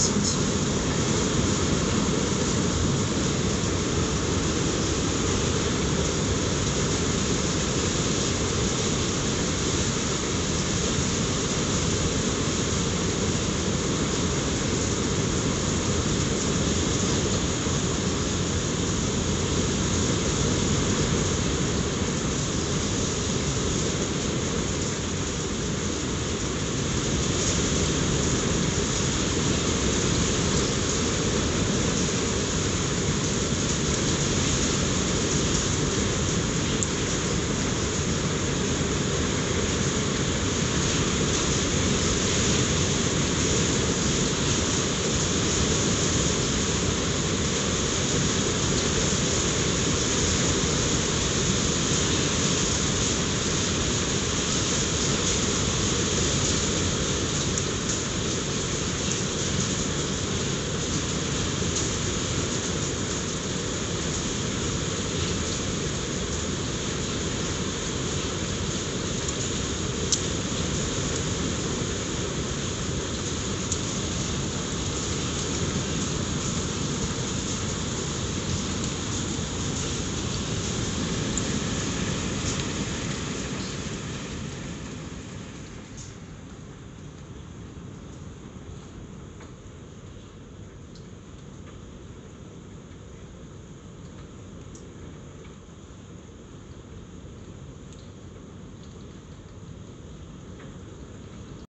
reasons.